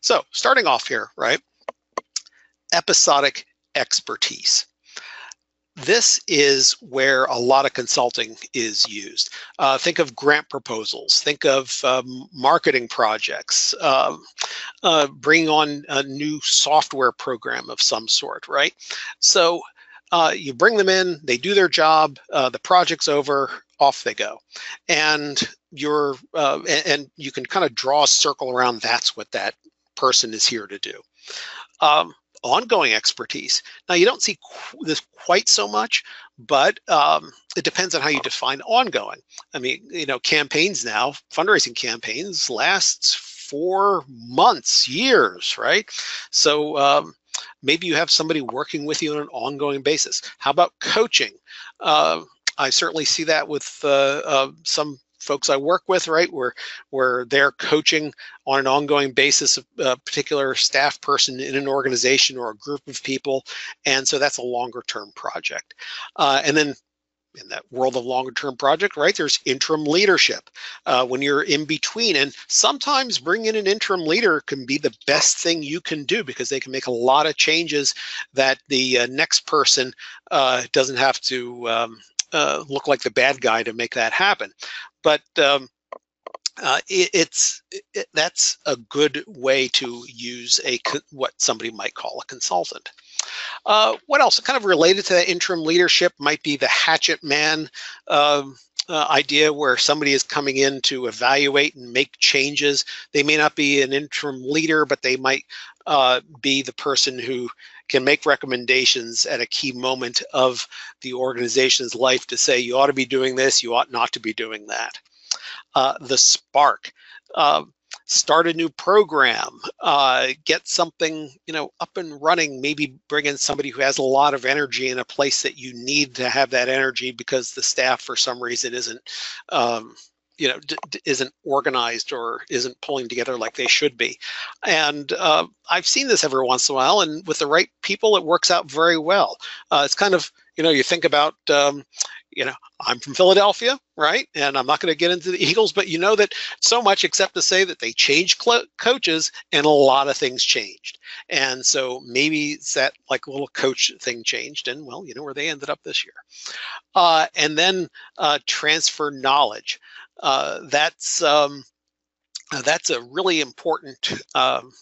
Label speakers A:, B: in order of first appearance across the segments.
A: So starting off here, right? Episodic expertise this is where a lot of consulting is used. Uh, think of grant proposals, think of um, marketing projects, um, uh, bring on a new software program of some sort, right? So uh, you bring them in, they do their job, uh, the project's over, off they go. And you're, uh, and, and, you can kind of draw a circle around that's what that person is here to do. Um, ongoing expertise. Now, you don't see qu this quite so much, but um, it depends on how you define ongoing. I mean, you know, campaigns now, fundraising campaigns lasts four months, years, right? So um, maybe you have somebody working with you on an ongoing basis. How about coaching? Uh, I certainly see that with uh, uh, some folks I work with, right, where where they're coaching on an ongoing basis a particular staff person in an organization or a group of people, and so that's a longer term project. Uh, and then in that world of longer term project, right, there's interim leadership uh, when you're in between. And sometimes bringing in an interim leader can be the best thing you can do because they can make a lot of changes that the uh, next person uh, doesn't have to um, uh, look like the bad guy to make that happen but um, uh, it, it's it, that's a good way to use a what somebody might call a consultant. Uh, what else? Kind of related to that interim leadership might be the hatchet man um, uh, idea where somebody is coming in to evaluate and make changes. They may not be an interim leader, but they might uh, be the person who can make recommendations at a key moment of the organization's life to say you ought to be doing this, you ought not to be doing that. Uh, the spark. Uh, start a new program, uh, get something you know up and running. Maybe bring in somebody who has a lot of energy in a place that you need to have that energy because the staff, for some reason, isn't um, you know isn't organized or isn't pulling together like they should be and uh, i've seen this every once in a while and with the right people it works out very well uh, it's kind of you know you think about um, you know i'm from philadelphia right? And i'm not going to get into the eagles but you know that so much except to say that they changed coaches and a lot of things changed. And so maybe that like little coach thing changed and well you know where they ended up this year. Uh, and then uh, transfer knowledge. Uh, that's um, that's a really important um,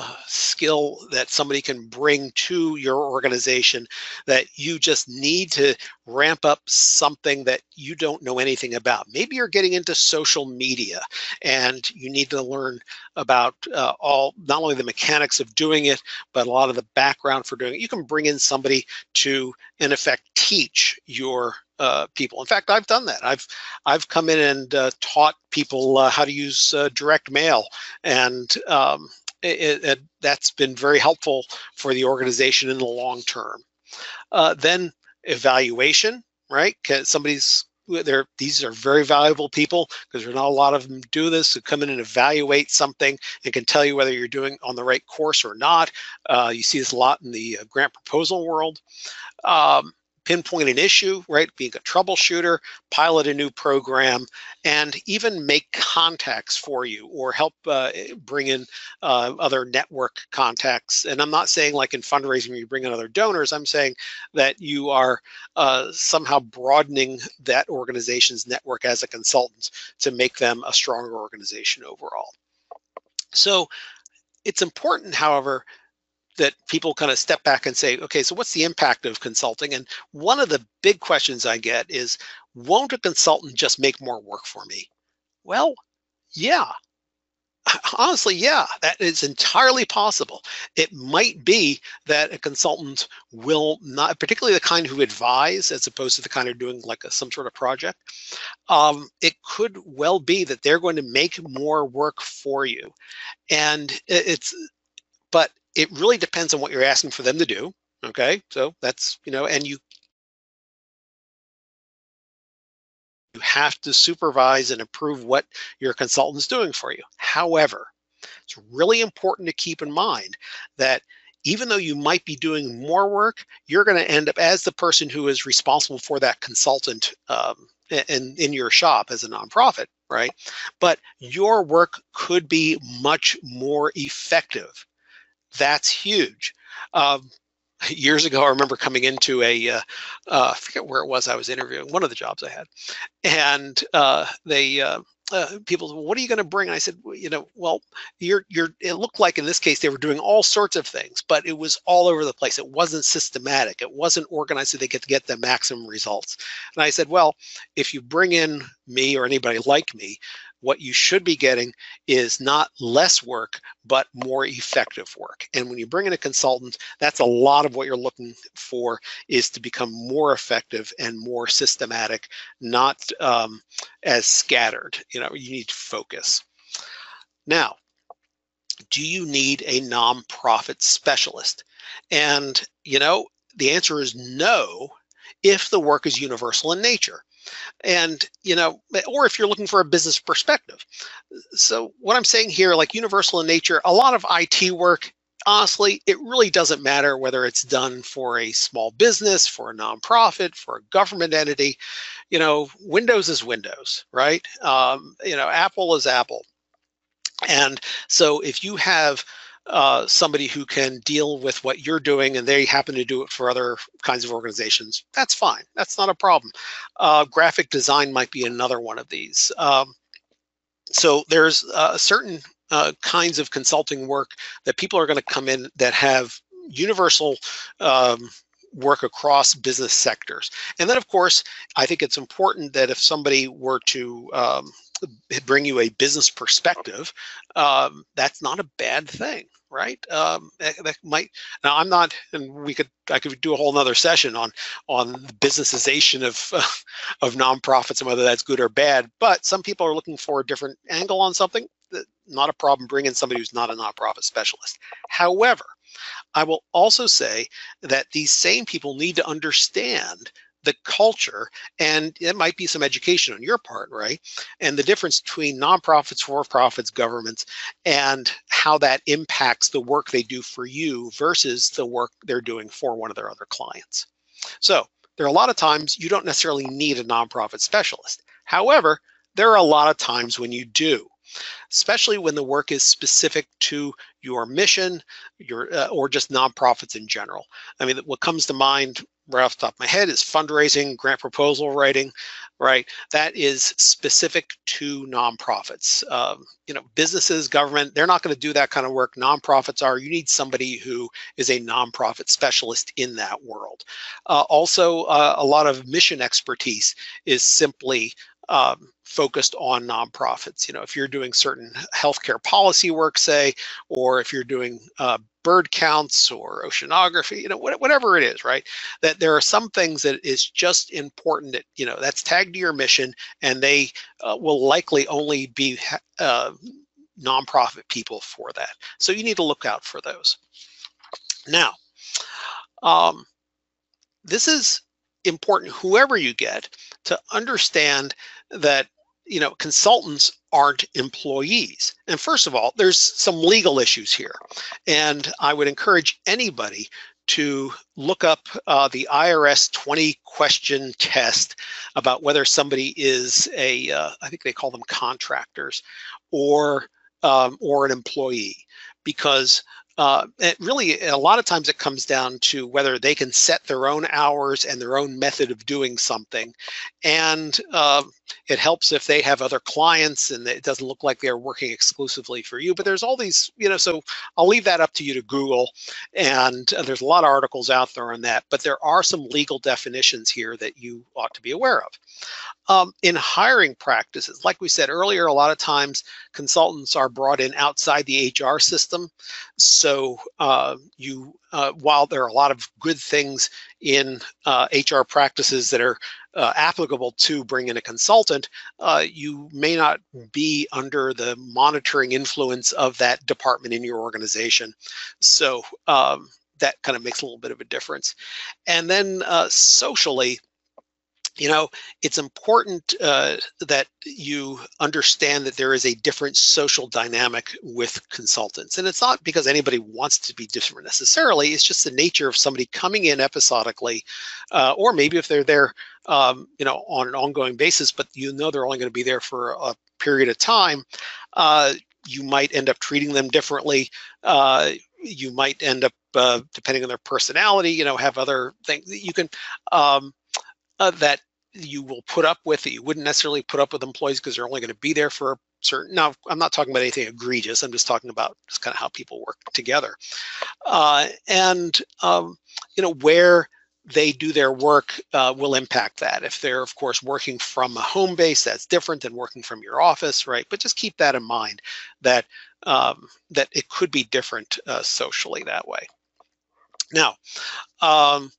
A: uh, skill that somebody can bring to your organization that you just need to ramp up something that you don't know anything about. Maybe you're getting into social media and you need to learn about uh, all, not only the mechanics of doing it, but a lot of the background for doing it. You can bring in somebody to, in effect, teach your uh, people. In fact, I've done that. I've I've come in and uh, taught people uh, how to use uh, direct mail, and um, it, it, that's been very helpful for the organization in the long term. Uh, then evaluation, right? Somebody's they're, these are very valuable people because there's not a lot of them do this to come in and evaluate something and can tell you whether you're doing on the right course or not. Uh, you see this a lot in the uh, grant proposal world. Um, pinpoint an issue, right? Being a troubleshooter, pilot a new program, and even make contacts for you or help uh, bring in uh, other network contacts. And I'm not saying like in fundraising you bring in other donors, I'm saying that you are uh, somehow broadening that organization's network as a consultant to make them a stronger organization overall. So it's important, however, that people kind of step back and say, okay, so what's the impact of consulting? And one of the big questions I get is, won't a consultant just make more work for me? Well, yeah. Honestly, yeah, that is entirely possible. It might be that a consultant will not, particularly the kind who advise as opposed to the kind of doing like a, some sort of project. Um, it could well be that they're going to make more work for you. And it's, but it really depends on what you're asking for them to do. Okay, so that's, you know, and you you have to supervise and approve what your consultant's doing for you. However, it's really important to keep in mind that even though you might be doing more work, you're going to end up as the person who is responsible for that consultant um, in, in your shop as a nonprofit, right? But your work could be much more effective. That's huge. Um, years ago, I remember coming into a, uh, uh, I forget where it was I was interviewing, one of the jobs I had, and uh, they uh, uh, people, said, what are you going to bring? And I said, well, you know, well, you're, you're, it looked like in this case, they were doing all sorts of things, but it was all over the place. It wasn't systematic. It wasn't organized so they to get the maximum results. And I said, well, if you bring in me or anybody like me, what you should be getting is not less work, but more effective work. And when you bring in a consultant, that's a lot of what you're looking for is to become more effective and more systematic, not um, as scattered. You know, you need to focus. Now, do you need a nonprofit specialist? And, you know, the answer is no if the work is universal in nature and you know or if you're looking for a business perspective. So what i'm saying here like universal in nature a lot of it work honestly it really doesn't matter whether it's done for a small business for a nonprofit for a government entity. You know windows is windows right? Um, you know apple is apple. And so if you have uh, somebody who can deal with what you're doing and they happen to do it for other kinds of organizations, that's fine. That's not a problem. Uh, graphic design might be another one of these. Um, so there's uh, certain uh, kinds of consulting work that people are going to come in that have universal um, work across business sectors. And then, of course, I think it's important that if somebody were to um, bring you a business perspective, um, that's not a bad thing, right? Um, that, that, might now I'm not, and we could I could do a whole nother session on on the businessization of uh, of nonprofits and whether that's good or bad. But some people are looking for a different angle on something. Not a problem bringing somebody who's not a nonprofit specialist. However, I will also say that these same people need to understand the culture and it might be some education on your part right? And the difference between nonprofits for profits governments and how that impacts the work they do for you versus the work they're doing for one of their other clients. So there are a lot of times you don't necessarily need a nonprofit specialist. However there are a lot of times when you do especially when the work is specific to your mission your uh, or just nonprofits in general. I mean what comes to mind right off the top of my head is fundraising, grant proposal writing, right? That is specific to nonprofits. Um, you know, businesses, government, they're not going to do that kind of work. Nonprofits are. You need somebody who is a nonprofit specialist in that world. Uh, also, uh, a lot of mission expertise is simply um, focused on nonprofits. You know, if you're doing certain healthcare policy work, say, or if you're doing uh, bird counts or oceanography, you know, whatever it is, right? That there are some things that is just important that, you know, that's tagged to your mission and they uh, will likely only be uh, nonprofit people for that. So you need to look out for those. Now, um, this is important, whoever you get, to understand that you know, consultants aren't employees. And first of all, there's some legal issues here. And I would encourage anybody to look up uh, the IRS 20 question test about whether somebody is a, uh, I think they call them contractors, or um, or an employee, because uh, it really a lot of times it comes down to whether they can set their own hours and their own method of doing something and uh, it helps if they have other clients and it doesn't look like they're working exclusively for you but there's all these you know so i'll leave that up to you to google and uh, there's a lot of articles out there on that but there are some legal definitions here that you ought to be aware of um, in hiring practices, like we said earlier, a lot of times consultants are brought in outside the HR system. So uh, you, uh, while there are a lot of good things in uh, HR practices that are uh, applicable to bring in a consultant, uh, you may not be under the monitoring influence of that department in your organization. So um, that kind of makes a little bit of a difference. And then uh, socially, you know, it's important uh, that you understand that there is a different social dynamic with consultants. And it's not because anybody wants to be different necessarily, it's just the nature of somebody coming in episodically, uh, or maybe if they're there, um, you know, on an ongoing basis, but you know they're only going to be there for a period of time, uh, you might end up treating them differently. Uh, you might end up, uh, depending on their personality, you know, have other things that you can, um, uh, that you will put up with that you wouldn't necessarily put up with employees because they're only going to be there for a certain now i'm not talking about anything egregious i'm just talking about just kind of how people work together. Uh, and um, you know where they do their work uh, will impact that. If they're of course working from a home base that's different than working from your office right? But just keep that in mind that um, that it could be different uh, socially that way. Now um,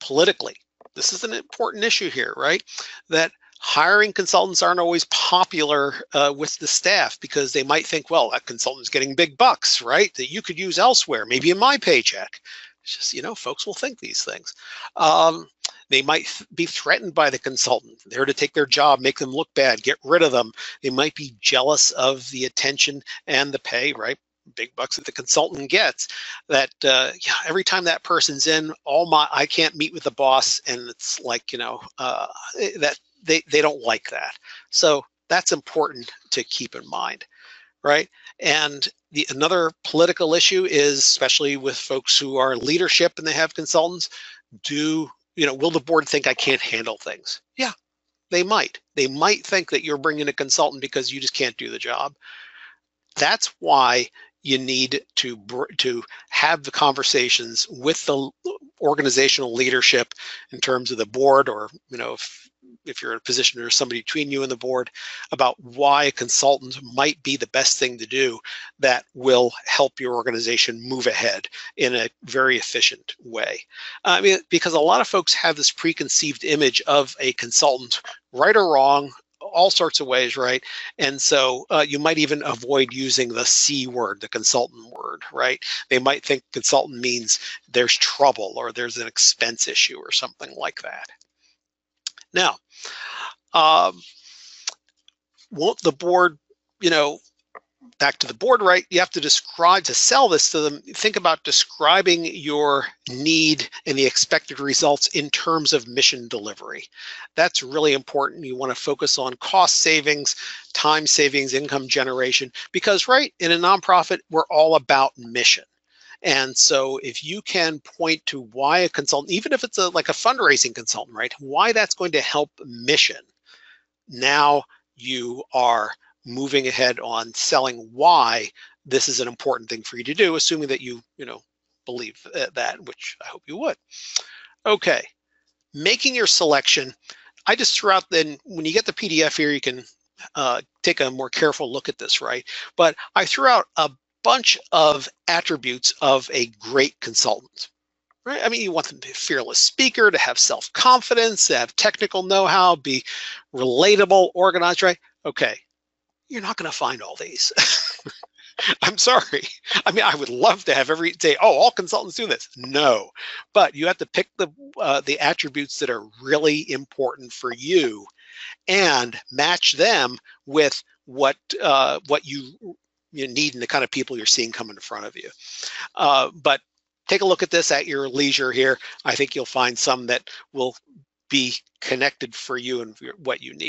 A: politically this is an important issue here, right? That hiring consultants aren't always popular uh, with the staff because they might think, well, that consultant's getting big bucks, right? That you could use elsewhere, maybe in my paycheck. It's just, you know, folks will think these things. Um, they might th be threatened by the consultant. They're to take their job, make them look bad, get rid of them. They might be jealous of the attention and the pay, right? Big bucks that the consultant gets that uh, yeah every time that person's in all my i can't meet with the boss and it's like you know uh, eh, that they they don't like that. So that's important to keep in mind right? And the another political issue is especially with folks who are leadership and they have consultants do you know will the board think i can't handle things? Yeah they might. They might think that you're bringing a consultant because you just can't do the job. That's why you need to to have the conversations with the organizational leadership in terms of the board or you know if if you're in a position or somebody between you and the board about why a consultant might be the best thing to do that will help your organization move ahead in a very efficient way. I mean, because a lot of folks have this preconceived image of a consultant, right or wrong, all sorts of ways, right? And so uh, you might even avoid using the C word, the consultant word, right? They might think consultant means there's trouble or there's an expense issue or something like that. Now, um, won't the board, you know, back to the board right? You have to describe to sell this to them think about describing your need and the expected results in terms of mission delivery. That's really important. You want to focus on cost savings time savings income generation because right in a nonprofit we're all about mission. And so if you can point to why a consultant even if it's a like a fundraising consultant right why that's going to help mission now you are moving ahead on selling why this is an important thing for you to do, assuming that you, you know, believe that, which I hope you would. Okay, making your selection. I just threw out then when you get the PDF here, you can uh, take a more careful look at this, right? But I threw out a bunch of attributes of a great consultant. Right? I mean, you want them to be a fearless speaker, to have self-confidence, to have technical know-how, be relatable, organized, right? Okay, you're not going to find all these. I'm sorry. I mean, I would love to have every say, oh, all consultants do this. No, but you have to pick the uh, the attributes that are really important for you, and match them with what uh, what you you need and the kind of people you're seeing come in front of you. Uh, but take a look at this at your leisure here. I think you'll find some that will be connected for you and what you need.